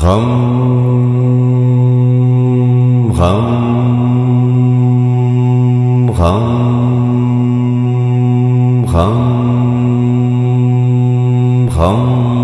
غم غم غم غم غم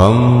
Hum,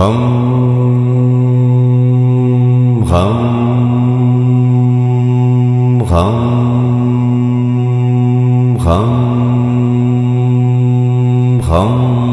ह्रं ह्रं ह्रं ह्रं ह्रं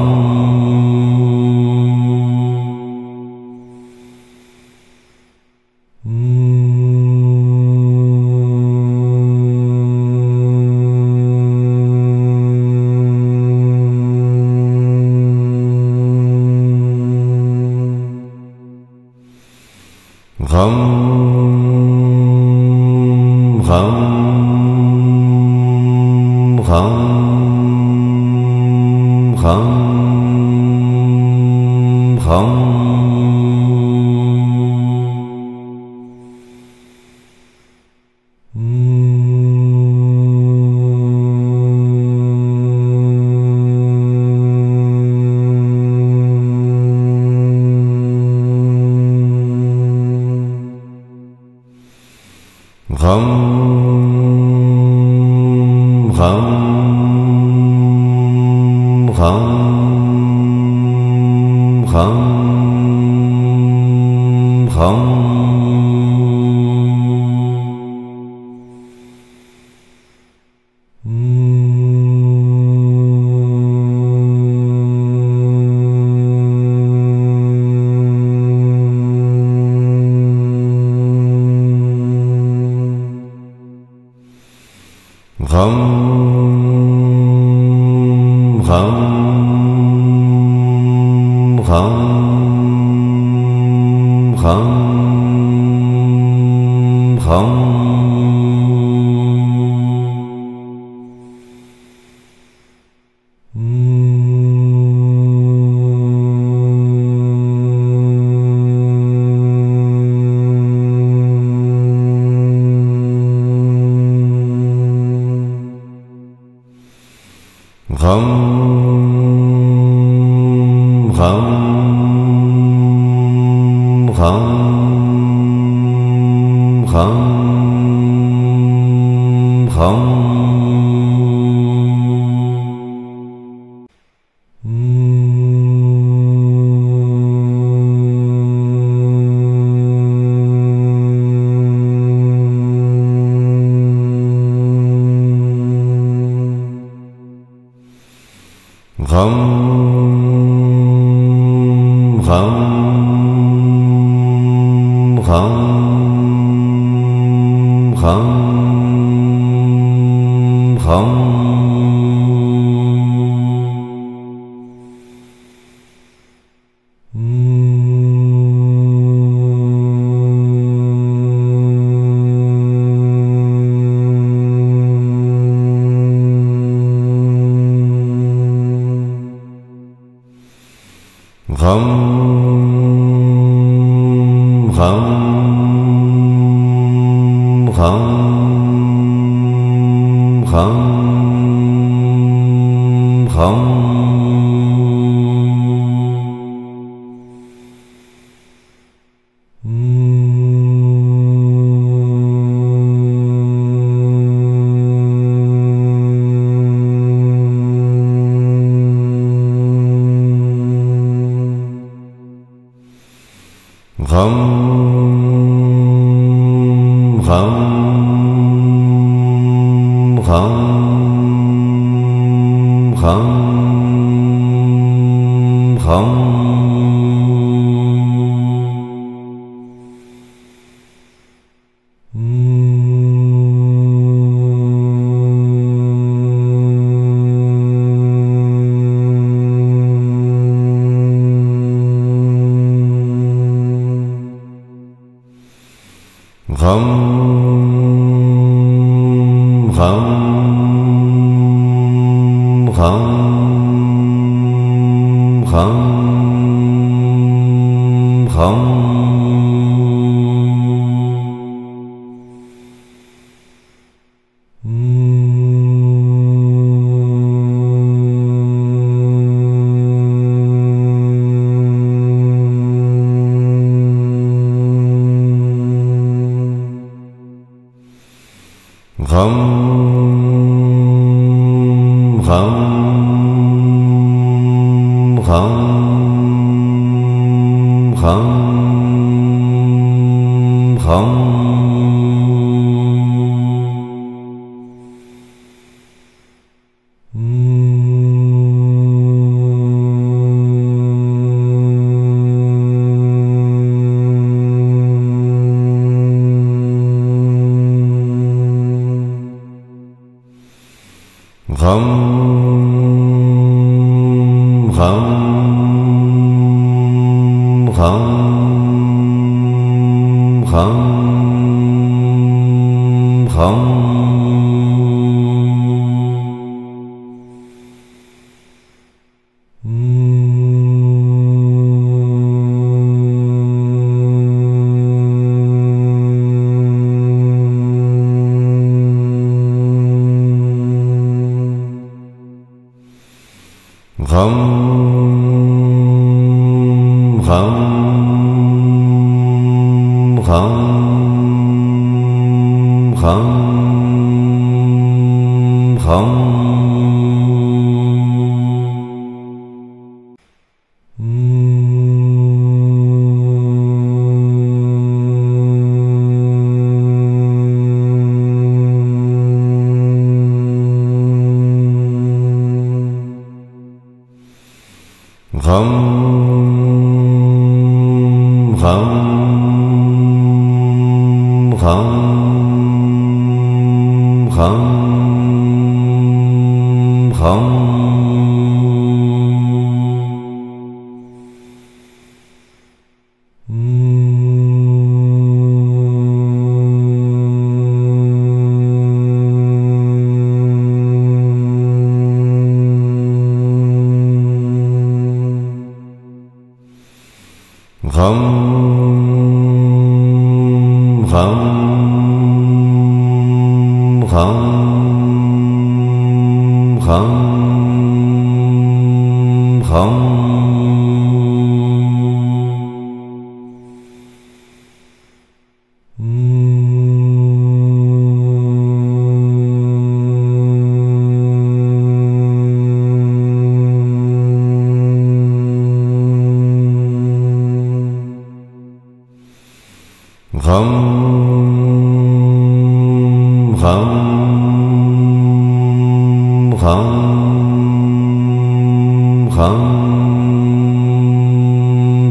الله ह्रं ह्रं ह्रं ह्रं ह्रं không? ह्रं ह्रं ह्रं ह्रं ह्रं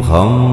好。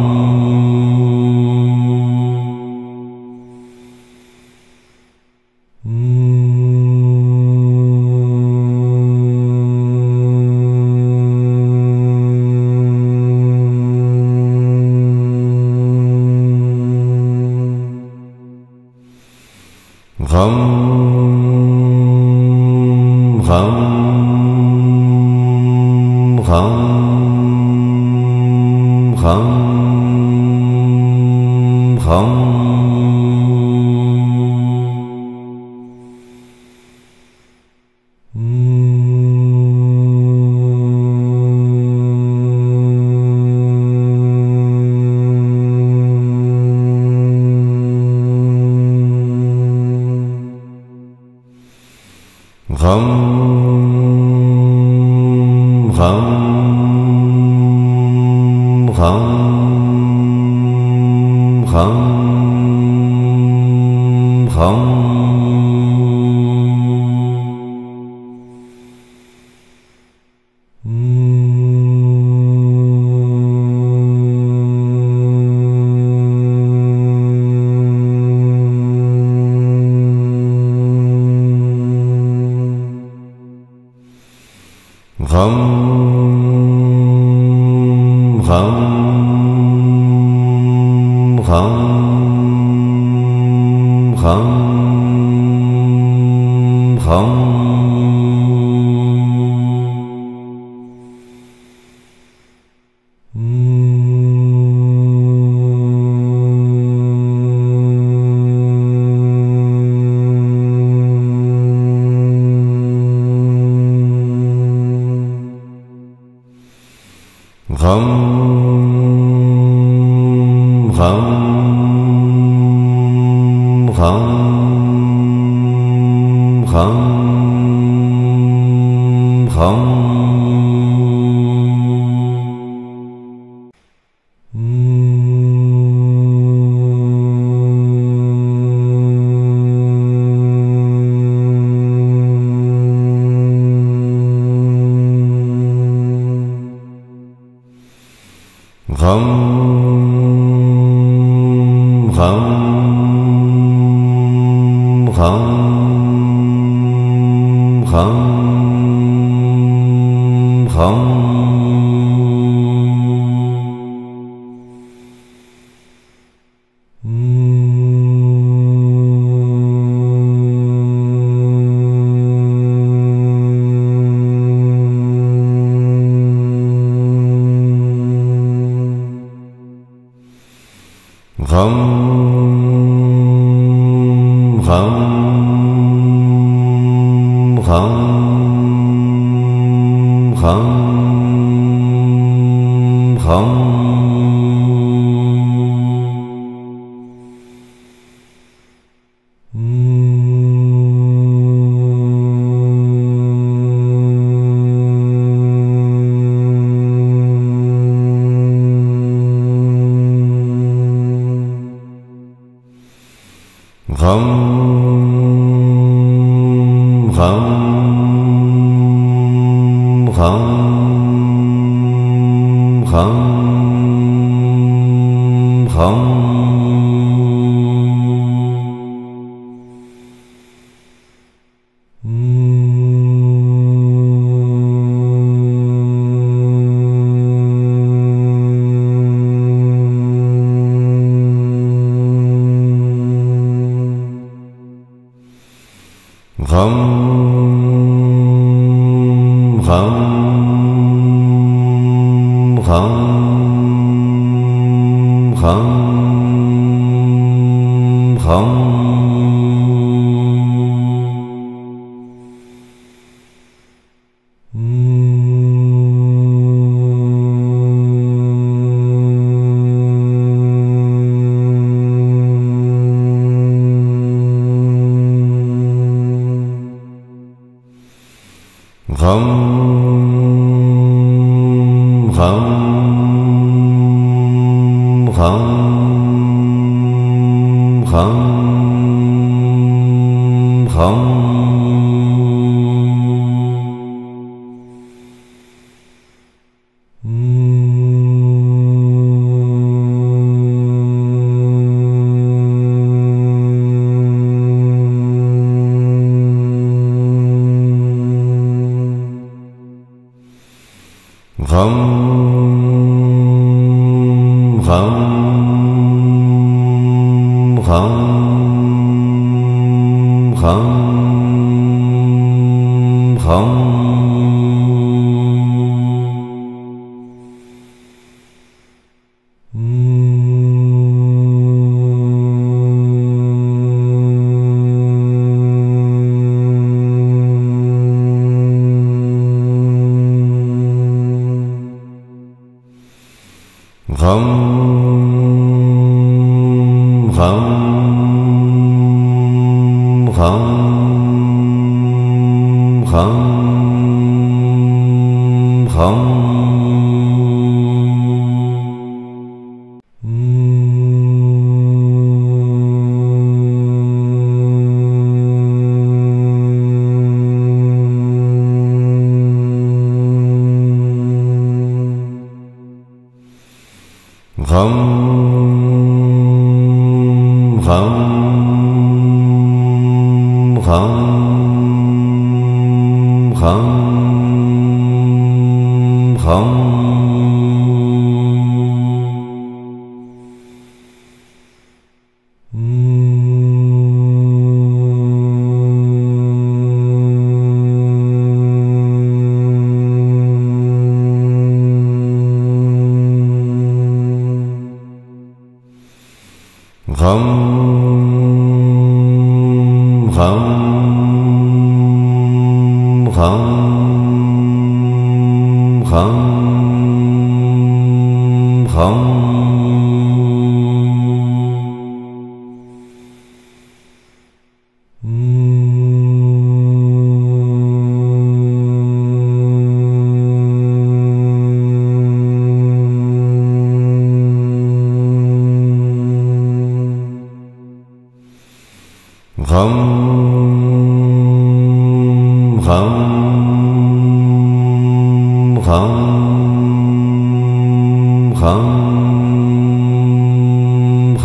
hum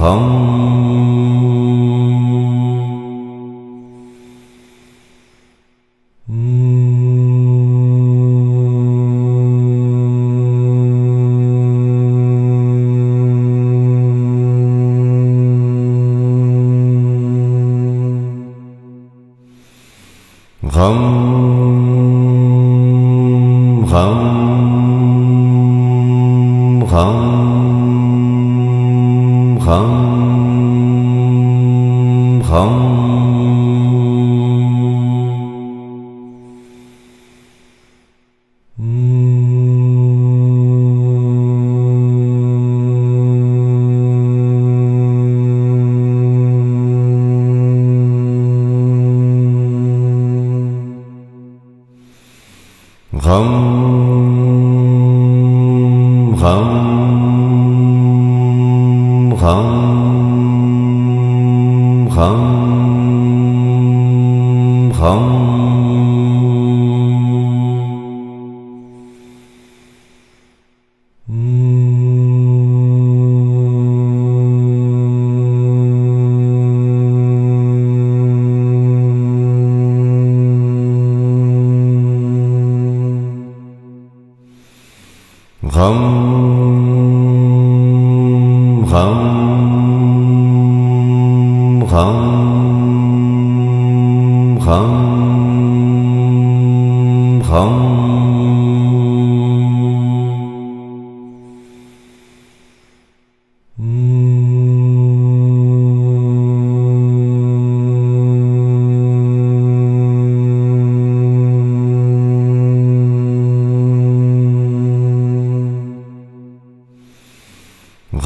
म्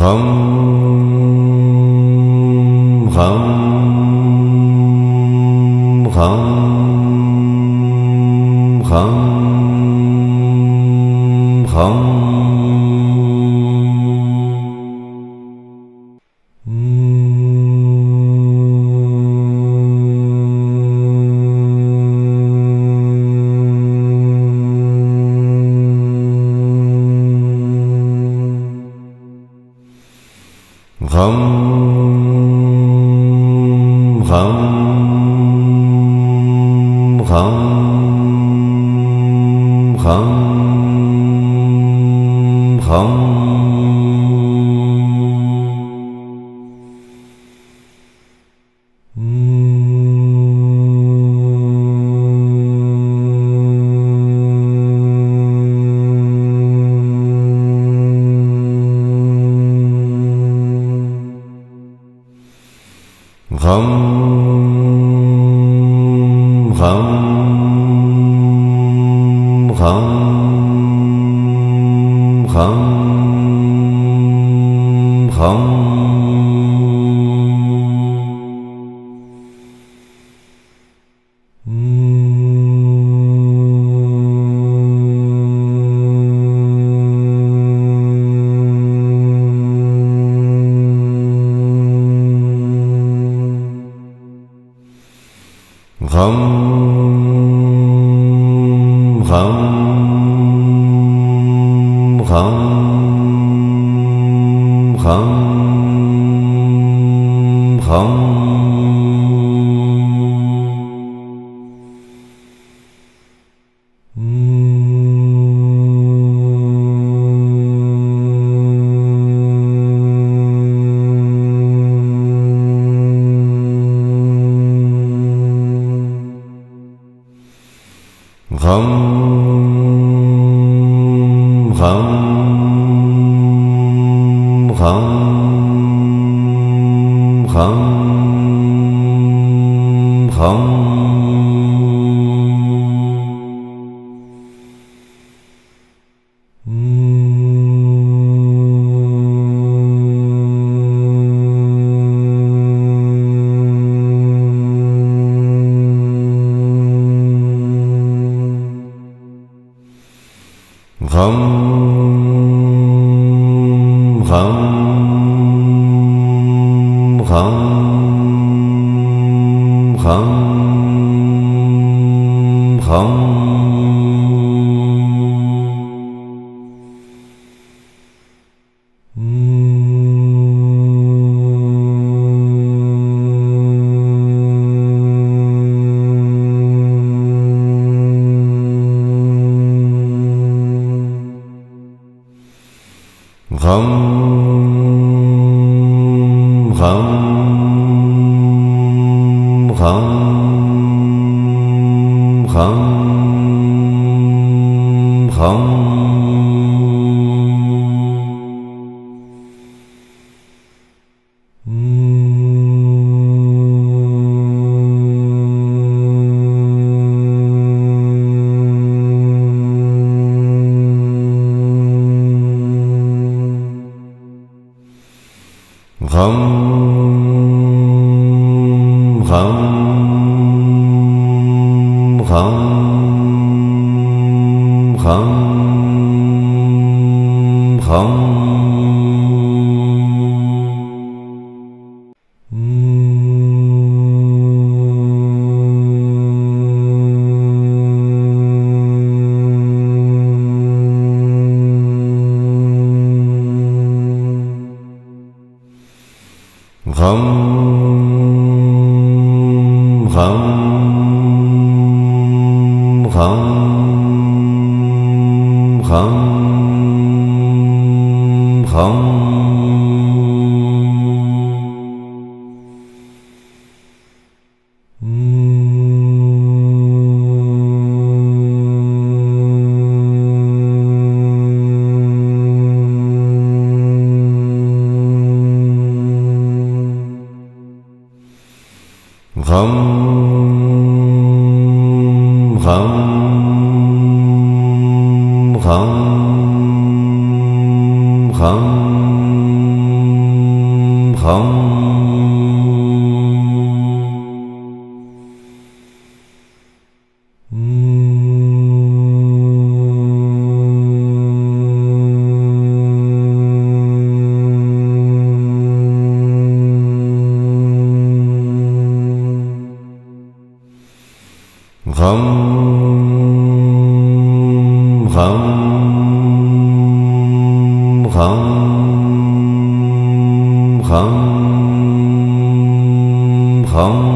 thâm không? Hum hum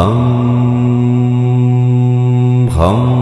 hum hum.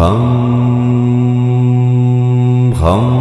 Hum hum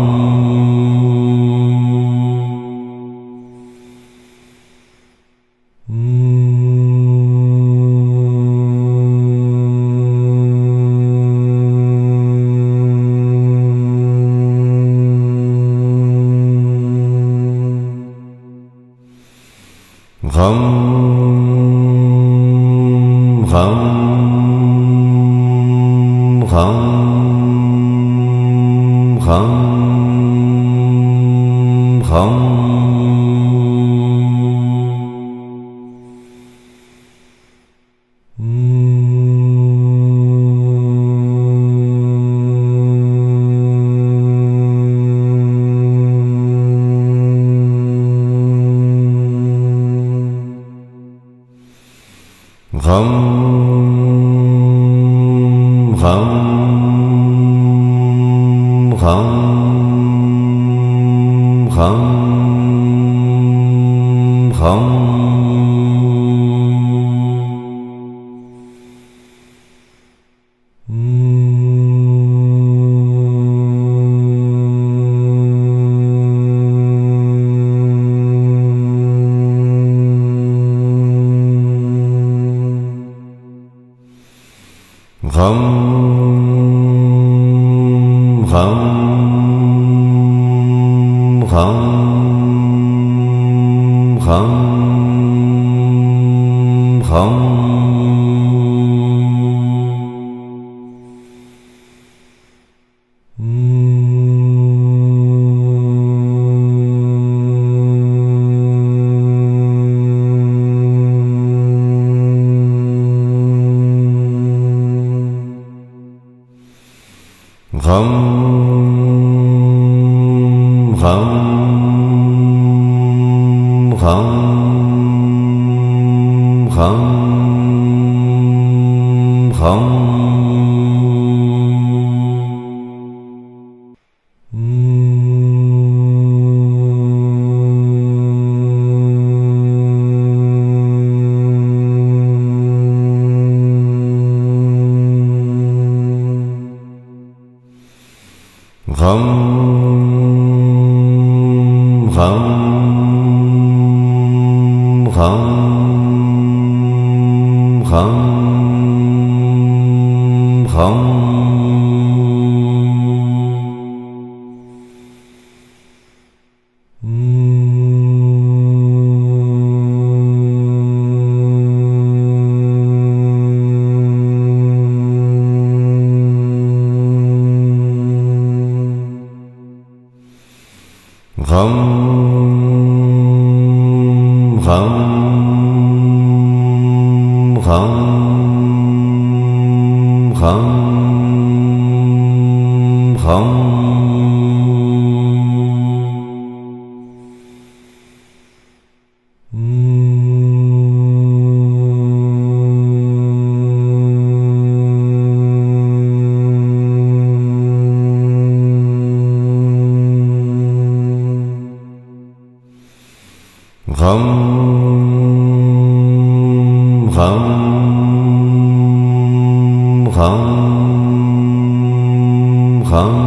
ह्रं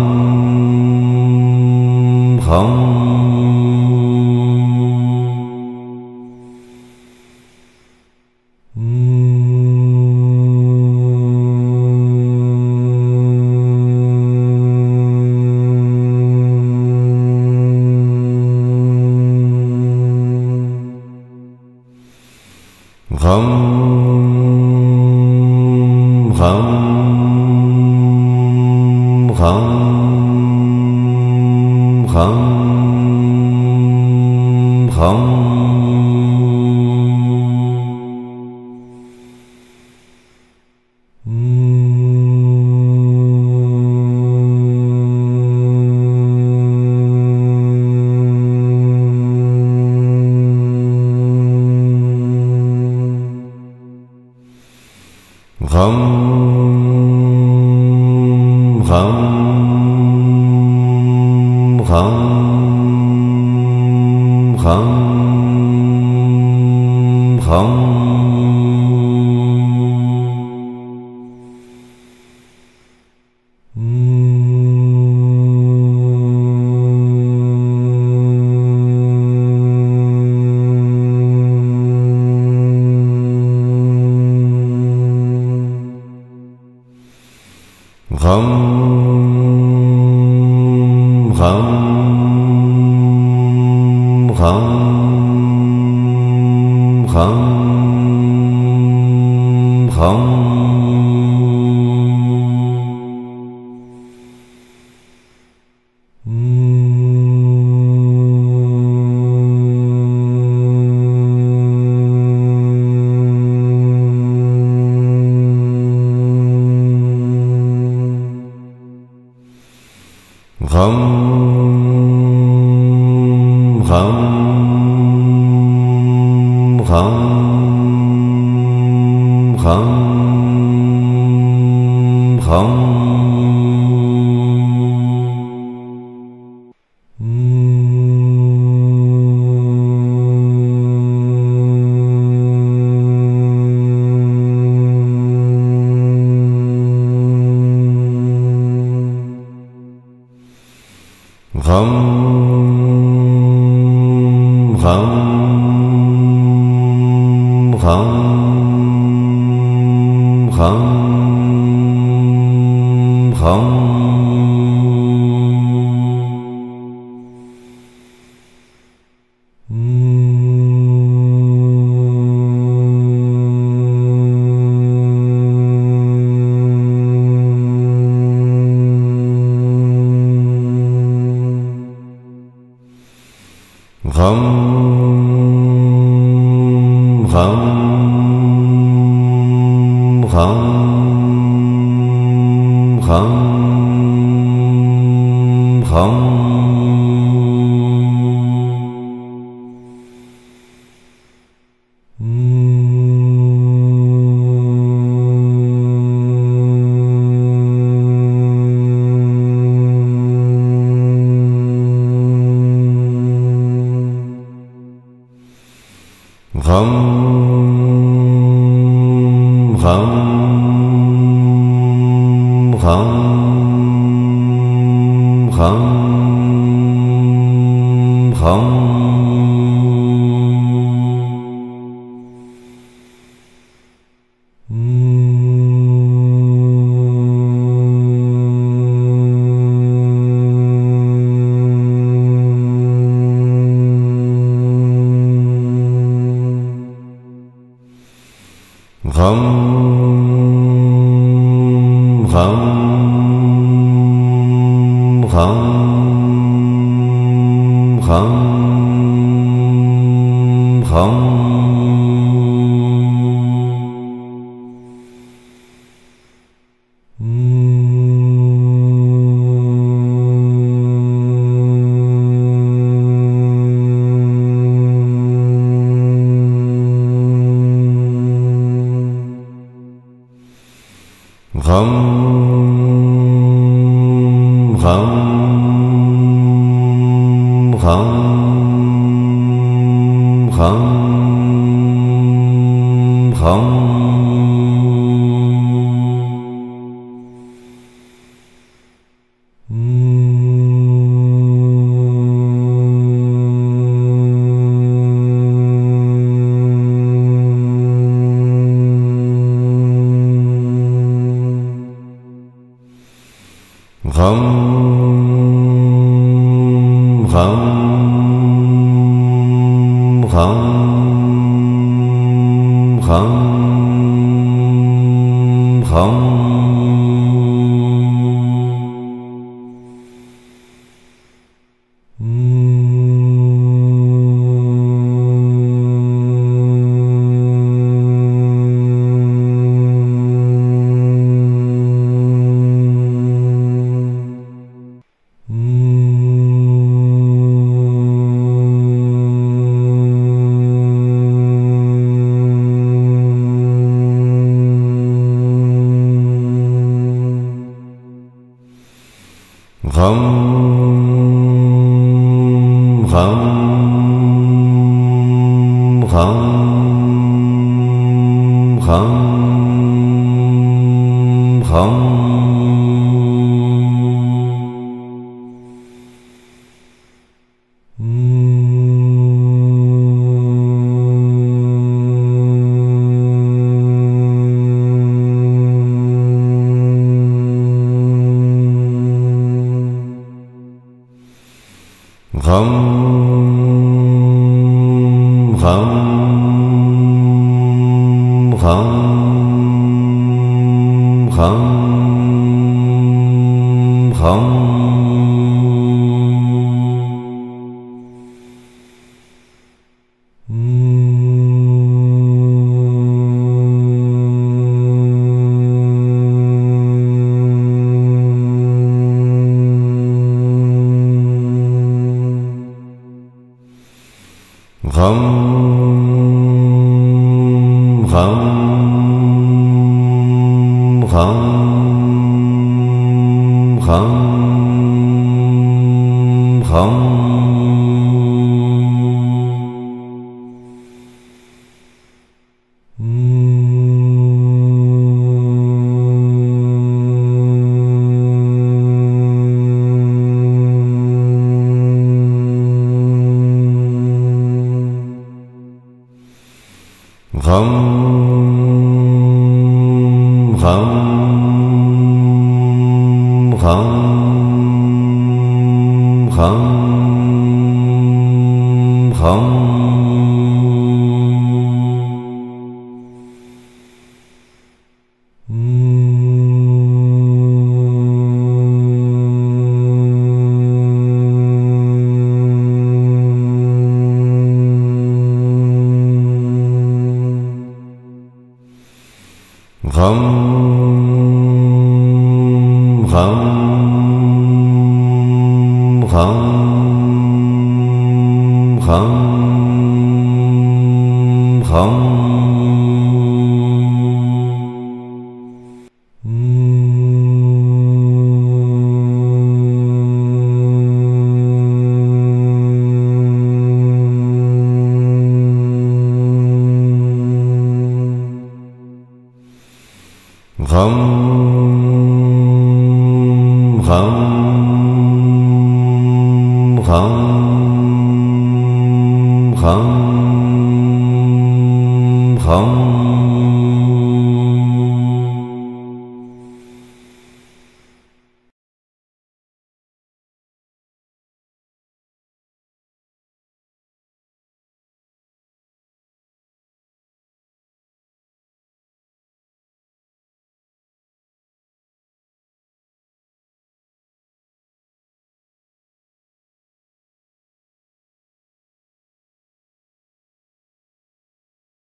ह्रं